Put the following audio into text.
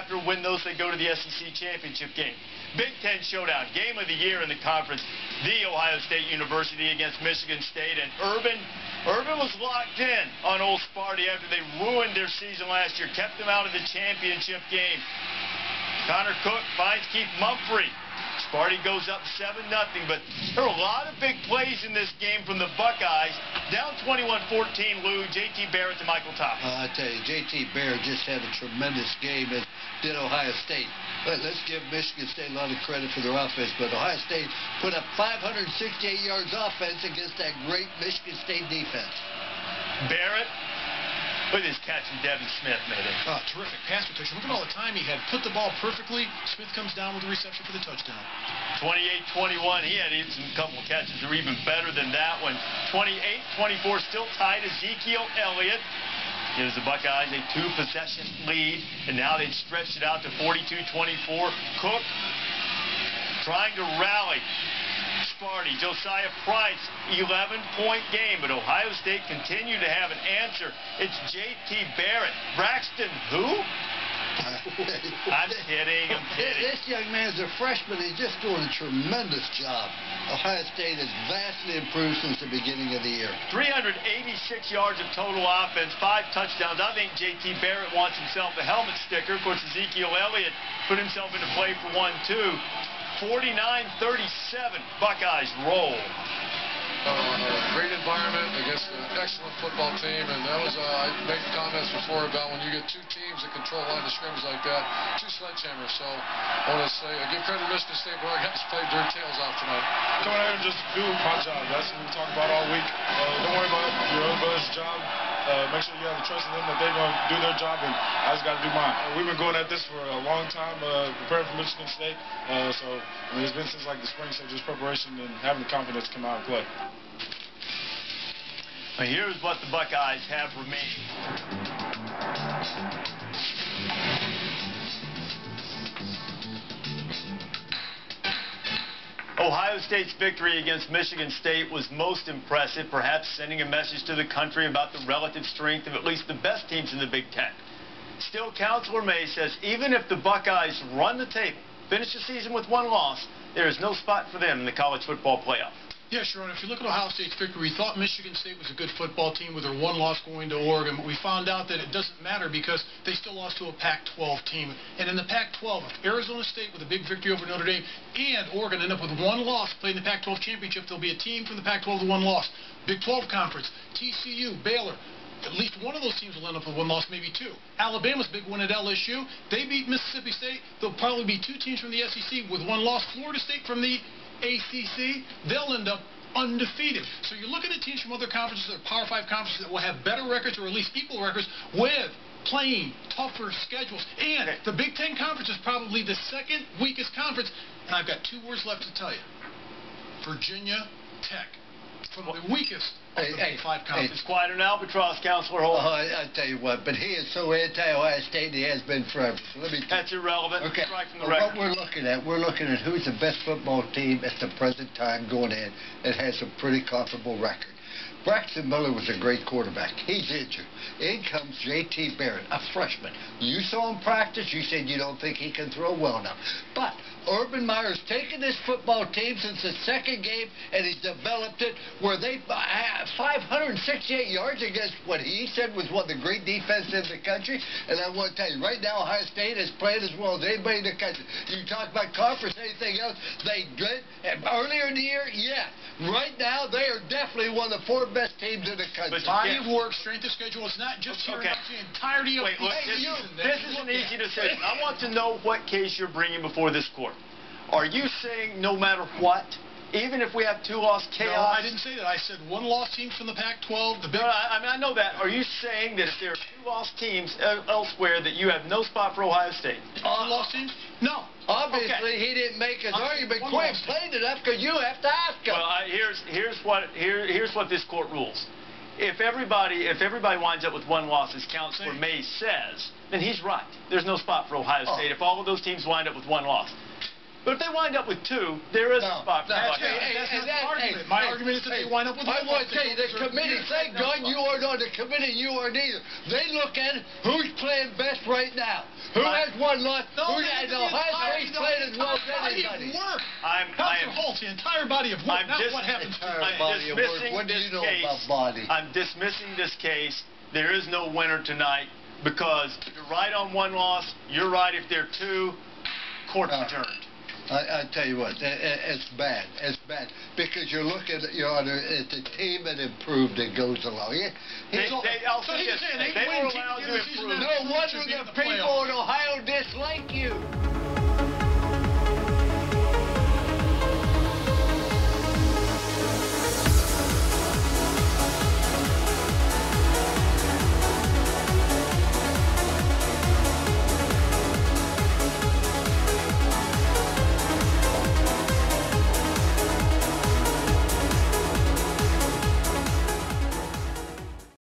After, win those, they go to the SEC championship game. Big Ten showdown, game of the year in the conference. The Ohio State University against Michigan State, and Urban, Urban was locked in on Old Sparty after they ruined their season last year, kept them out of the championship game. Connor Cook finds Keith Mumphery. Sparty goes up 7 nothing, but there are a lot of big plays in this game from the Buckeyes. Down 21-14, Lou, J.T. Barrett to Michael Thomas. Uh, I tell you, J.T. Barrett just had a tremendous game, as did Ohio State. But let's give Michigan State a lot of credit for their offense, but Ohio State put up 568 yards offense against that great Michigan State defense. Barrett Look at his catch from Devin Smith made it. Oh, ah, terrific pass protection. Look at all the time he had. Put the ball perfectly. Smith comes down with the reception for the touchdown. 28-21. He had even a couple of catches that were even better than that one. 28-24, still tied Ezekiel Elliott. Gives the Buckeyes a two-possession lead, and now they've stretched it out to 42-24. Cook trying to rally. Sparty, Josiah Price, 11-point game, but Ohio State continue to have an answer. It's J.T. Barrett. Braxton, who? I'm kidding, I'm kidding. This young man's a freshman. He's just doing a tremendous job. Ohio State has vastly improved since the beginning of the year. 386 yards of total offense, five touchdowns. I think J.T. Barrett wants himself a helmet sticker. Of course, Ezekiel Elliott put himself into play for one, too. 49-37. Buckeyes roll. Uh, great environment against an excellent football team, and that was, uh, I made comments before about when you get two teams that control line of scrimmage like that, two sledgehammers. So I want to say, I give credit to Michigan State, but I got to play their tails off tonight. Come out here and just do my job. That's what we talk about all week. Uh, don't worry about your other brother's job. Uh, make sure you have the trust in them that they're going to do their job, and I just got to do mine. We've been going at this for a long time, uh, preparing for Michigan State. Uh, so I mean, it's been since like the spring, so just preparation and having the confidence to come out and play. Now here's what the Buckeyes have remaining. Ohio State's victory against Michigan State was most impressive, perhaps sending a message to the country about the relative strength of at least the best teams in the Big Ten. Still, Counselor May says even if the Buckeyes run the table, finish the season with one loss, there is no spot for them in the college football playoff. Yeah, Sharon, if you look at Ohio State's victory, we thought Michigan State was a good football team with their one loss going to Oregon, but we found out that it doesn't matter because they still lost to a Pac-12 team. And in the Pac-12, if Arizona State with a big victory over Notre Dame and Oregon end up with one loss playing the Pac-12 championship, there'll be a team from the Pac-12 with one loss. Big 12 conference, TCU, Baylor, at least one of those teams will end up with one loss, maybe two. Alabama's big win at LSU. They beat Mississippi State. There'll probably be two teams from the SEC with one loss. Florida State from the ACC. They'll end up undefeated. So you're looking at teams from other conferences, or Power 5 conferences, that will have better records or at least equal records with playing tougher schedules. And the Big Ten Conference is probably the second weakest conference. And I've got two words left to tell you. Virginia Tech. From the weakest of the Hey, Five conferences. It's quite an albatross, Counselor Holtz. Oh, I, I tell you what, but he is so anti-Ohio State, he has been forever. So let me That's irrelevant. Okay. Strike from the Well, record. What we're looking at, we're looking at who's the best football team at the present time going in that has a pretty comparable record. Braxton Miller was a great quarterback. He's injured. In comes J.T. Barrett, a freshman. You saw him practice. You said you don't think he can throw well enough. But Urban Meyer's taken this football team since the second game, and he's developed it where they have 568 yards against what he said was one of the great defenses in the country. And I want to tell you, right now, Ohio State is playing as well as anybody in the country. You talk about conference, anything else, they did. and Earlier in the year, yeah. Right now, they are definitely one of the four best teams in the country. But Body Yeah. of work, strength of schedule. It's not just here. Okay. It's the entirety of Wait, look, the this, season that this is look an easy at. decision. I want to know what case you're bringing before this court. Are you saying no matter what, even if we have two lost chaos? No, I didn't say that. I said one lost team from the Pac-12. The big No, I, I mean, I know that. Are you saying that if there are two lost teams uh, elsewhere, that you have no spot for Ohio State? one loss teams. No. Obviously, Okay. he didn't make his I'm argument one quite loss. plain enough because you have to ask him. Well, I, here's here's what here here's what this court rules. If everybody if everybody winds up with one loss, as Counselor Same. May says, then he's right. There's no spot for Ohio Oh. State if all of those teams wind up with one loss. But if they wind up with two, there is a spot for no, Buckeyes. hey, That's hey, not that- the argument. hey, My hey, argument is that hey, they wind up with I one want loss, to tell they you, don't the deserve to be committee, here. thank God you aren't on the committee, you aren't either. They look at who's playing best right now. Who I- has one loss? No, Who they has look at the Ohio entire- State's no, playing the as well as entire body of anybody. work. I'm, I Counselor am, Holtz, the entire body of work, I'm not dis- what happens to Entire I'm body of work. dismissing What do this you know case. about body? I'm dismissing this case. There is no winner tonight because you're right on one loss. You're right if they're two. Court's No. adjourned. I, I tell you what, it's bad. It's bad because you're looking, at, Your Honor, at the team that improved that goes along. Yeah, They, all, they, I'll So say he's they they were allowed to end of the season improve. no wonder should be the the people in Ohio dislike you.